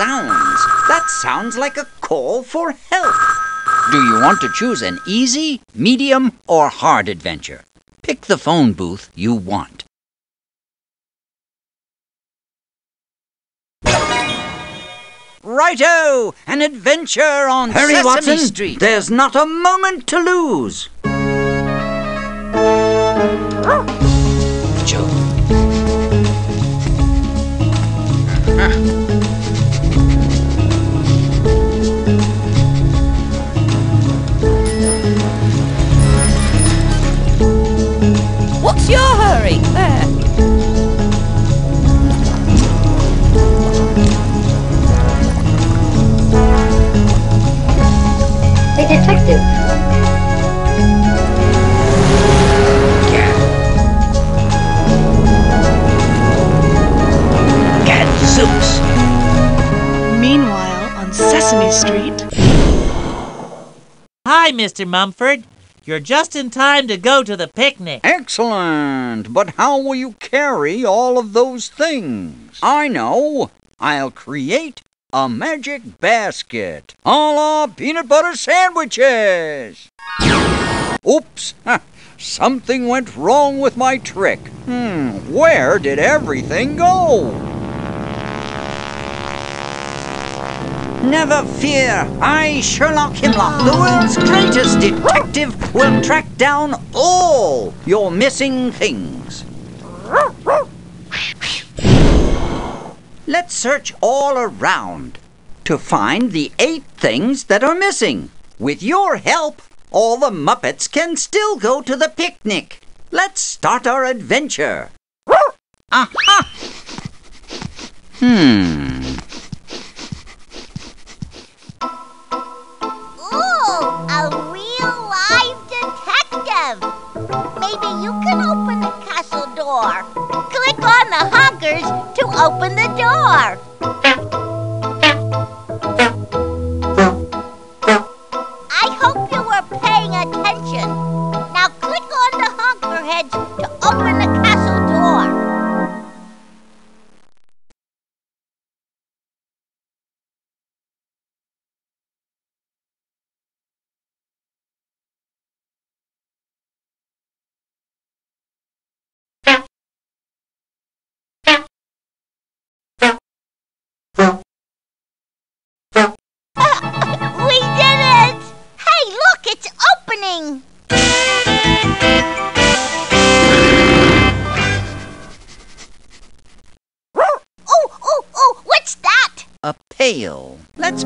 Zounds, that sounds like a call for help. Do you want to choose an easy, medium, or hard adventure? Pick the phone booth you want. Righto! An adventure on Hurry, Sesame Watson. Street. There's not a moment to lose. Oh, Mr. Mumford. You're just in time to go to the picnic. Excellent! But how will you carry all of those things? I know! I'll create a magic basket a la peanut butter sandwiches! Oops! Something went wrong with my trick. Hmm, where did everything go? Never fear, I, Sherlock Hemlock, the world's greatest detective, will track down all your missing things. Let's search all around to find the eight things that are missing. With your help, all the Muppets can still go to the picnic. Let's start our adventure. Aha! Hmm. Open the door. Opening! Oh, oh, oh, what's that? A pail. Let's.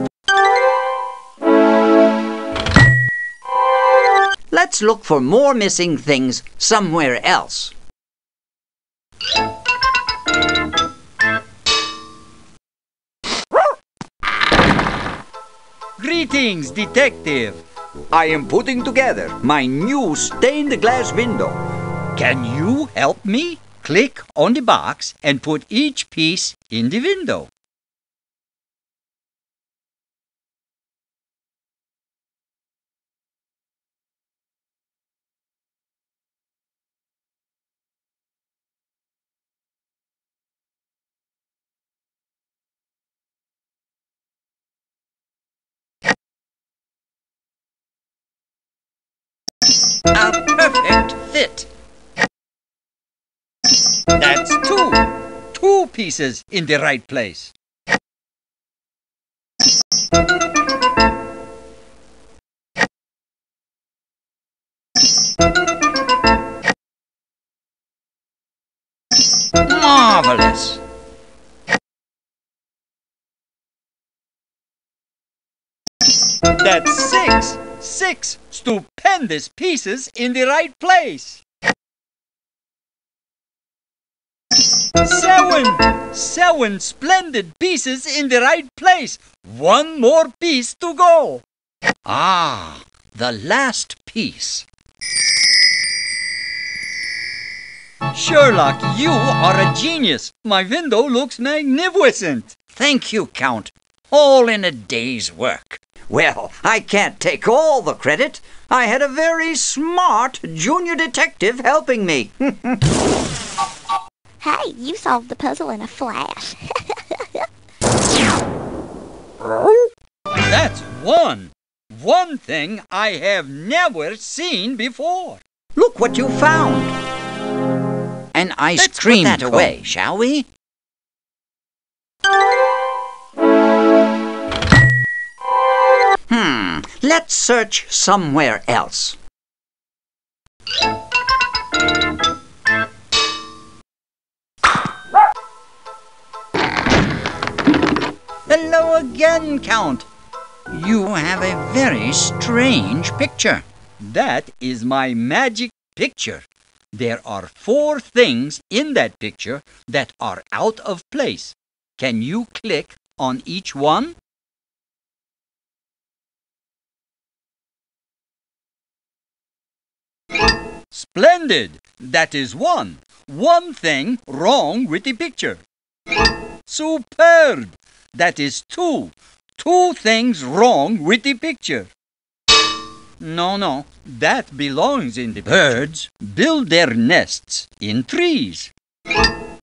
Let's look for more missing things somewhere else. Greetings, detective. I am putting together my new stained glass window. Can you help me? Click on the box and put each piece in the window. A perfect fit. That's two. Two pieces in the right place. Marvelous. That's six. Six stupendous pieces in the right place. Seven. Seven splendid pieces in the right place. One more piece to go. Ah, the last piece. Sherlock, you are a genius. My window looks magnificent. Thank you, Count. all in a day's work. Well, I can't take all the credit. I had a very smart junior detective helping me. Hey, you solved the puzzle in a flash. That's one. One thing I have never seen before. Look what you found. An ice Let's put that cone. away, shall we? Let's search somewhere else. Hello again, Count. You have a very strange picture. That is my magic picture. There are four things in that picture that are out of place. Can you click on each one? Splendid! That is one. One thing wrong with the picture. Superb! That is two. Two things wrong with the picture. No, no, that belongs in the birds build their nests in trees.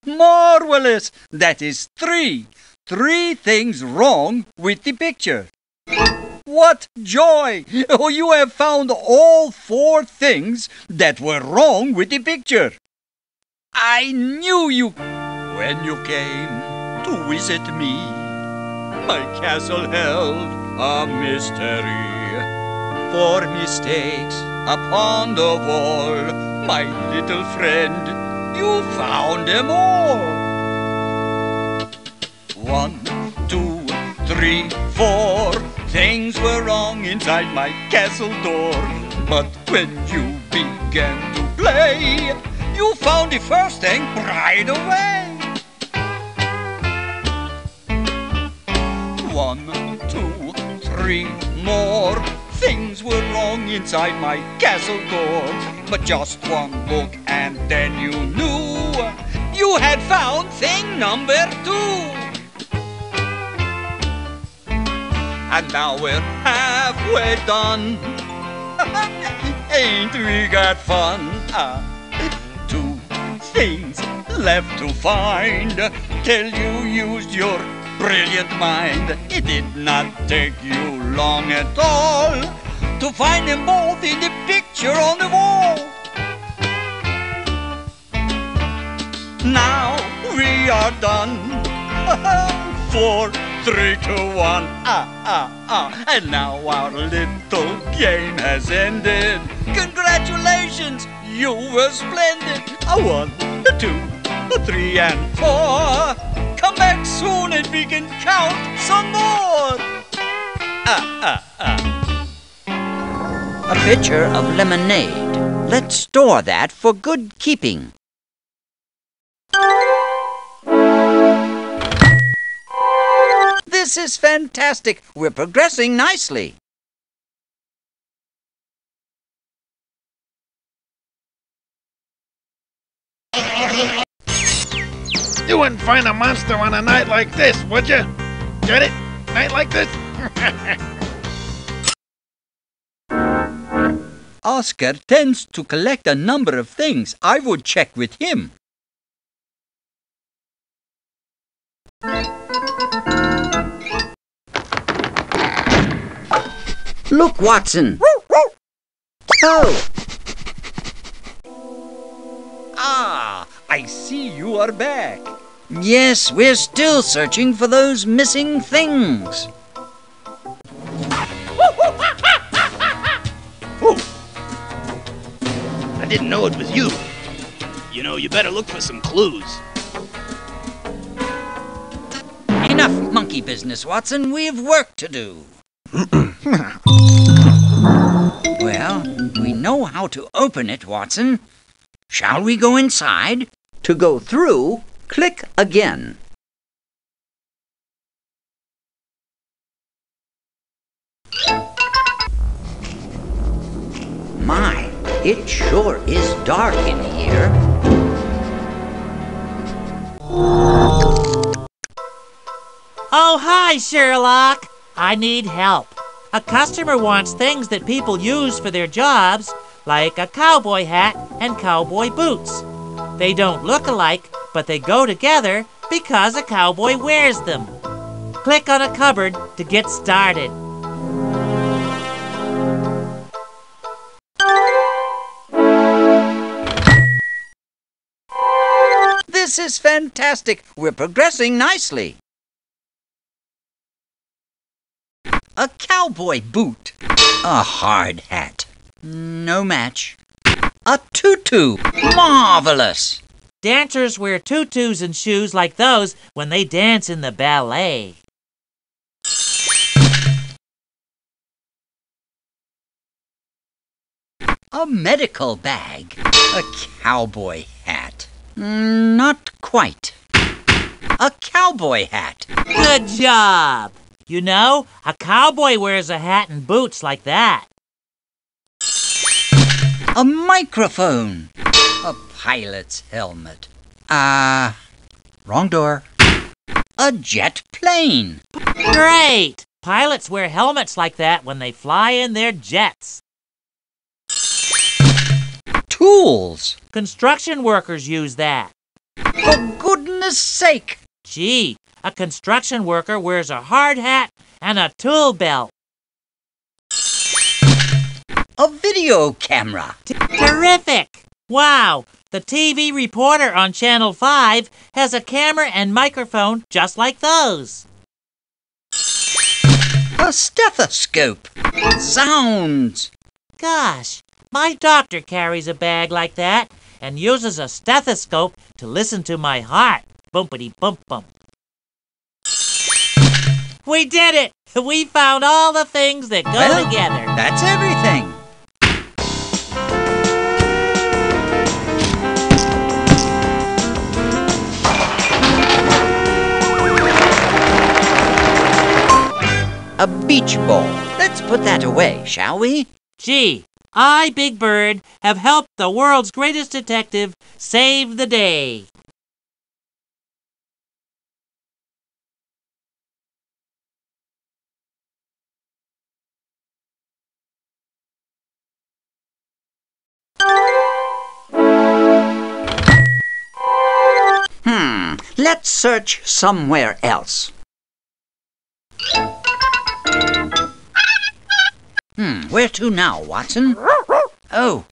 Marvelous! That is three. Three things wrong with the picture. What joy! Oh, you have found all four things that were wrong with the picture. I knew you when you came to visit me. My castle held a mystery. For mistakes upon the wall, my little friend, you found them all. One, two, three, four. Things were wrong inside my castle door. But when you began to play, you found the first thing right away. One, two, three more. Things were wrong inside my castle door. But just one look and then you knew you had found thing number two. And now we're halfway done. Ain't we got fun? Ah, two things left to find till you used your brilliant mind. It did not take you long at all to find them both in the picture on the wall. Now we are done. Four, three, two, one. Ah, ah, ah. And now our little game has ended. Congratulations, you were splendid. A one, a two, a three, and four. Come back soon and we can count some more. Ah, ah, ah. A pitcher of lemonade. Let's store that for good keeping. This is fantastic. We're progressing nicely. You wouldn't find a monster on a night like this, would you? Get it? Night like this? Oscar tends to collect a number of things. I would check with him. Look, Watson. Oh, Ah, I see you are back. yes, we're still searching for those missing things. I didn't know it was you. You know, you better look for some clues. Enough monkey business, Watson. We've work to do. how to open it, Watson. Shall we go inside? To go through, click again. My, it sure is dark in here. Oh, hi, Sherlock. I need help. A customer wants things that people use for their jobs, like a cowboy hat and cowboy boots. They don't look alike, but they go together because a cowboy wears them. Click on a cupboard to get started. This is fantastic. We're progressing nicely. A cowboy boot. A hard hat. No match. A tutu. Marvelous. Dancers wear tutus and shoes like those when they dance in the ballet. A medical bag. A cowboy hat. Mm, Not quite. A cowboy hat. Good job! You know, a cowboy wears a hat and boots like that. A microphone. A pilot's helmet. Ah, wrong door. A jet plane. Great! Pilots wear helmets like that when they fly in their jets. Tools. Construction workers use that. For goodness sake. Gee, a construction worker wears a hard hat and a tool belt. A video camera. Terrific! Wow, the TV reporter on Channel 5 has a camera and microphone just like those. A stethoscope. Sounds. Gosh, my doctor carries a bag like that and uses a stethoscope to listen to my heart. Bumpity bump bump. We did it! We found all the things that go Well, together. That's everything. Beach ball. Let's put that away, shall we? Gee, I, Big Bird, have helped the world's greatest detective save the day. Hmm, let's search somewhere else. Hmm, where to now, Watson? Oh.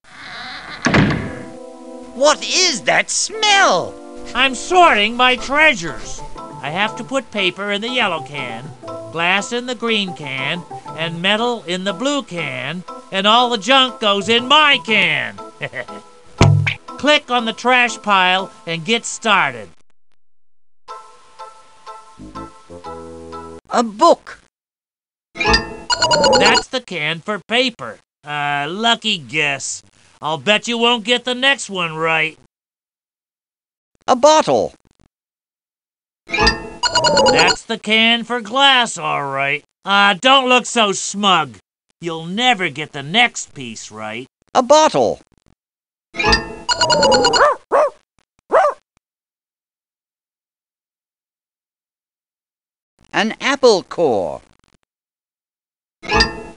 What is that smell? I'm sorting my treasures. I have to put paper in the yellow can, glass in the green can, and metal in the blue can, and all the junk goes in my can. Click on the trash pile and get started. A book. That's the can for paper. Uh, lucky guess. I'll bet you won't get the next one right. A bottle. That's the can for glass, all right. Uh, don't look so smug. You'll never get the next piece right. A bottle. An apple core.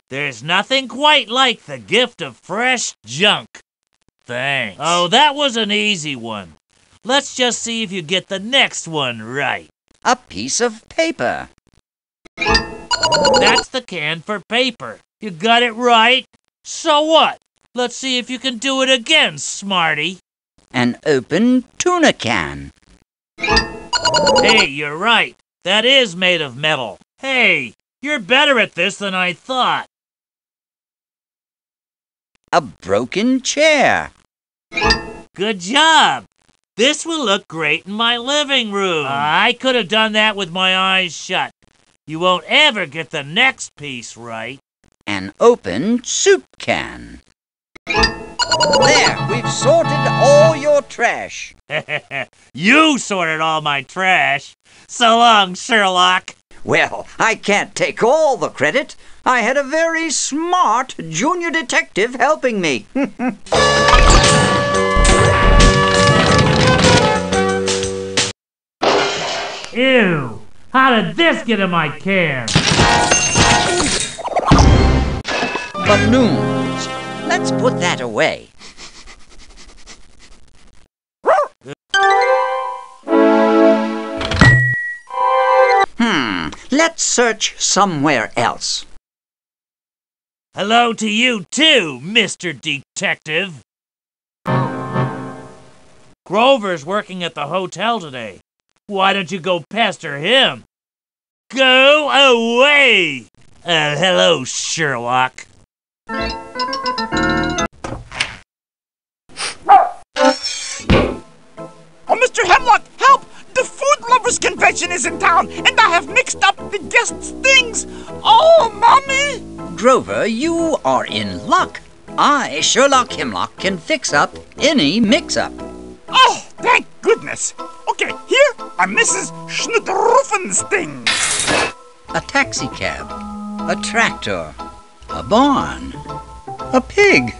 There's nothing quite like the gift of fresh junk. Thanks. Oh, that was an easy one. Let's just see if you get the next one right. A piece of paper. That's the can for paper. You got it right. So what? Let's see if you can do it again, smarty. An open tuna can. Hey, you're right. That is made of metal. Hey, you're better at this than I thought. A broken chair. Good job. This will look great in my living room. I could have done that with my eyes shut. You won't ever get the next piece right. An open soup can. There, we've sorted all your trash. you sorted all my trash. So long, Sherlock. Well, I can't take all the credit. I had a very smart junior detective helping me. Ew. How did this get in my can? Balloons. Let's put that away. Let's search somewhere else. Hello to you too, Mr. Detective. Grover's working at the hotel today. Why don't you go pester him? Go away! Uh, hello, Sherlock. Is in town, and I have mixed up the guests' things. Oh, Mommy! Grover, you are in luck. I, Sherlock Hemlock, can fix up any mix-up. Oh, thank goodness. Okay, here are Mrs. Schnudruffen's things. A taxicab, a tractor, a barn, a pig.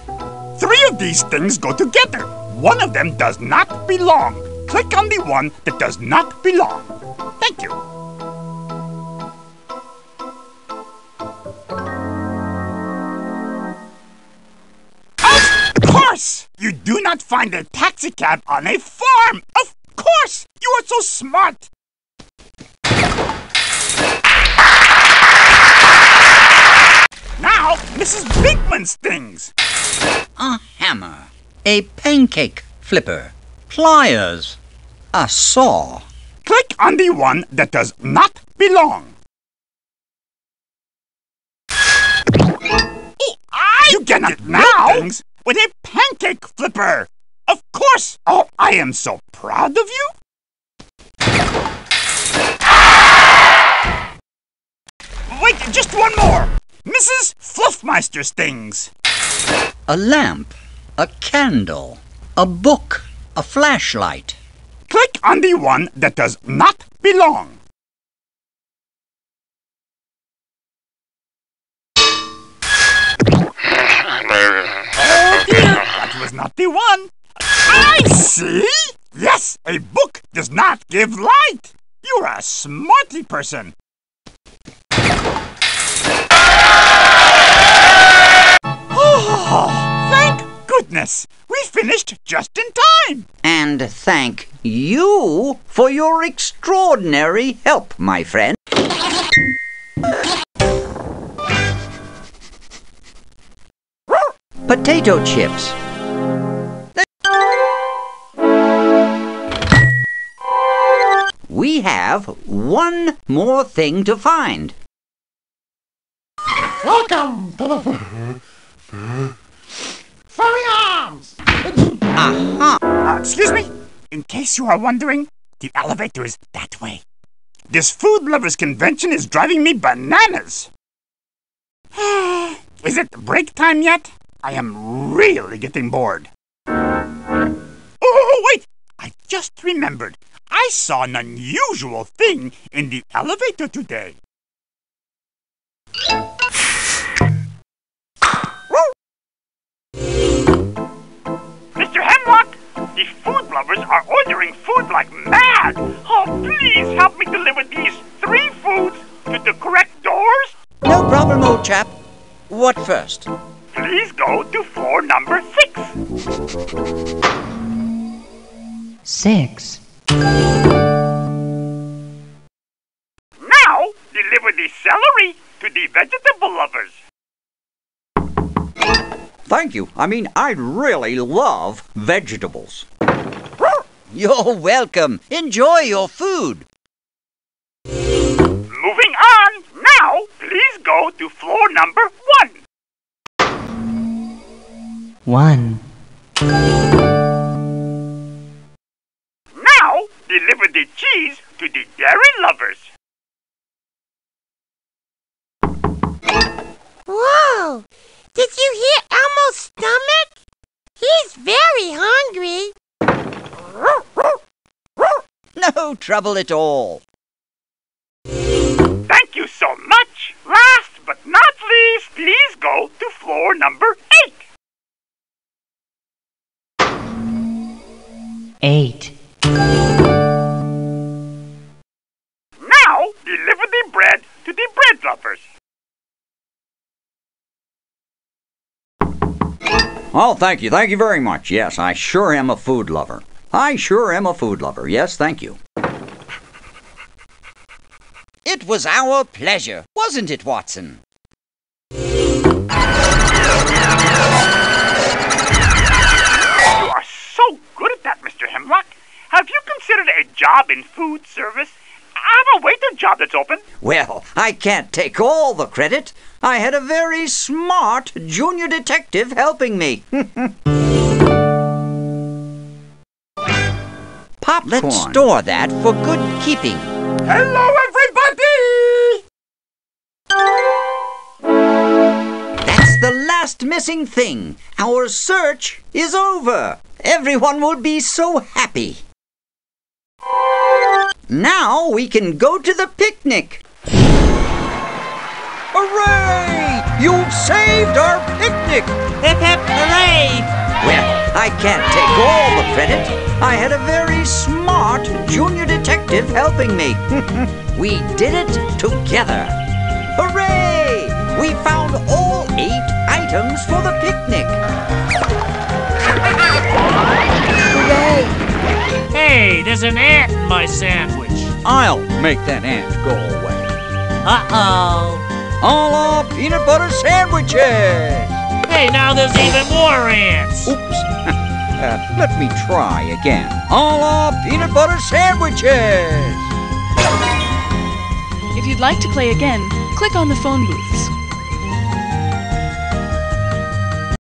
Three of these things go together. One of them does not belong. Click on the one that does not belong. Thank you. Of course! You do not find a taxicab on a farm! Of course! You are so smart! Now, Mrs. Bigman's things. a hammer, a pancake flipper, pliers, a saw. Click on the one that does not belong. Oh, I you cannot now things with a pancake flipper. Of course. Oh, I am so proud of you. Wait, just one more. Mrs. Fluffmeister's things. A lamp, a candle, a book, a flashlight. Click on the one that does not belong. Oh dear, that was not the one. I see. Yes, a book does not give light. You're a smarty person. Oh, goodness. We finished just in time. And thank you for your extraordinary help, my friend. Potato chips. We have one more thing to find. Welcome to the Furry Arms. Aha! Uh, excuse me? In case you are wondering, the elevator is that way. This food lovers convention is driving me bananas. is it break time yet? I am really getting bored. Oh, oh, wait! I just remembered. I saw an unusual thing in the elevator today. The food lovers are ordering food like mad. Oh, please help me deliver these three foods to the correct doors. No problem, old chap. What first? Please go to floor number six. Six. Now, deliver the celery to the vegetable lovers. Thank you. I mean, I really love vegetables. You're welcome. Enjoy your food. Moving on. Now, please go to floor number one. One. Now, deliver the cheese to the dairy lovers. Whoa! Did you hear Elmo's stomach? He's very hungry. No trouble at all. Oh, thank you. Thank you very much. Yes, I sure am a food lover. I sure am a food lover. Yes, thank you. It was our pleasure, wasn't it, Watson? You are so good at that, Mr. Hemlock. Have you considered a job in food service? I have a waiter job that's open. Well, I can't take all the credit. I had a very smart junior detective helping me. Popcorn. Let's store that for good keeping. Hello, everybody! That's the last missing thing. Our search is over. Everyone will be so happy. Now we can go to the picnic. Hooray! You've saved our picnic! Hip hip hooray! Well, I can't take all the credit. I had a very smart junior detective helping me. we did it together. Hooray! We found all eight items for the picnic. Hooray! Hey, there's an ant in my sandwich. I'll make that ant go away. Uh-oh. All our peanut butter sandwiches! Hey, now there's even more ants. Oops. Uh, let me try again. All our peanut butter sandwiches! If you'd like to play again, click on the phone booths.